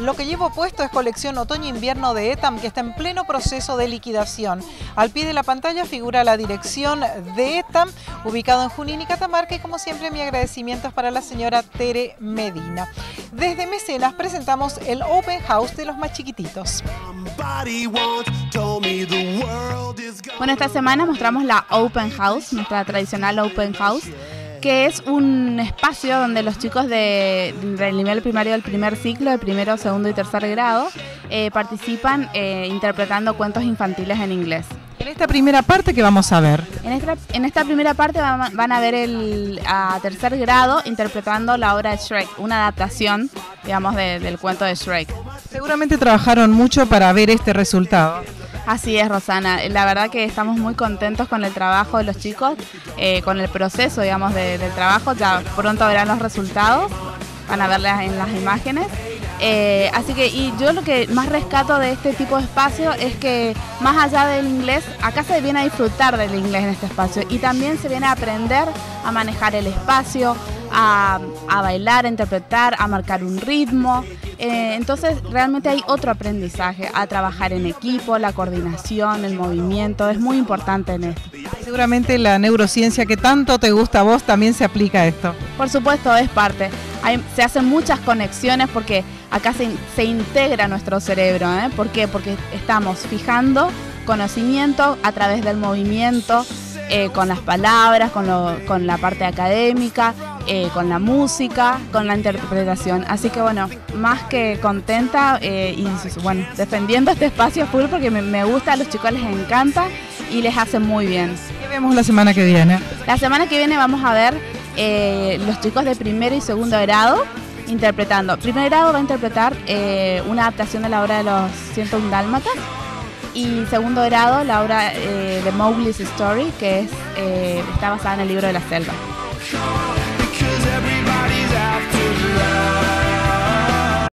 Lo que llevo puesto es colección otoño-invierno de ETAM que está en pleno proceso de liquidación. Al pie de la pantalla figura la dirección de ETAM, ubicado en Junín y Catamarca y como siempre mi agradecimiento es para la señora Tere Medina. Desde Mecenas presentamos el Open House de los más chiquititos. Bueno, esta semana mostramos la Open House, nuestra tradicional Open House que es un espacio donde los chicos de, del nivel primario del primer ciclo, de primero, segundo y tercer grado, eh, participan eh, interpretando cuentos infantiles en inglés. En esta primera parte, ¿qué vamos a ver? En esta, en esta primera parte van, a ver el a tercer grado interpretando la obra de Shrek, una adaptación, digamos, del cuento de Shrek. Seguramente trabajaron mucho para ver este resultado. Así es, Rosana. La verdad que estamos muy contentos con el trabajo de los chicos, eh, con el proceso, digamos, del trabajo. Ya pronto verán los resultados, van a verlas en las imágenes. Eh, así que, y yo lo que más rescato de este tipo de espacio es que más allá del inglés, acá se viene a disfrutar del inglés en este espacio y también se viene a aprender a manejar el espacio, a, a bailar, a interpretar, a marcar un ritmo. Eh, entonces realmente hay otro aprendizaje, a trabajar en equipo, la coordinación, el movimiento, es muy importante en esto. Seguramente la neurociencia que tanto te gusta a vos también se aplica a esto. Por supuesto, es parte. se hacen muchas conexiones porque acá se, integra nuestro cerebro. ¿eh? ¿Por qué? Porque estamos fijando conocimiento a través del movimiento, eh, con las palabras, con, con la parte académica eh, con la música, con la interpretación. Así que bueno, más que contenta eh, y bueno, defendiendo este espacio full porque me, gusta, a los chicos les encanta y les hace muy bien. ¿Qué vemos la semana que viene? La semana que viene vamos a ver eh, los chicos de primero y segundo grado interpretando. Primer grado va a interpretar una adaptación de la obra de los 101 Dálmatas y segundo grado la obra de Mowgli's Story que es, está basada en el libro de la selva.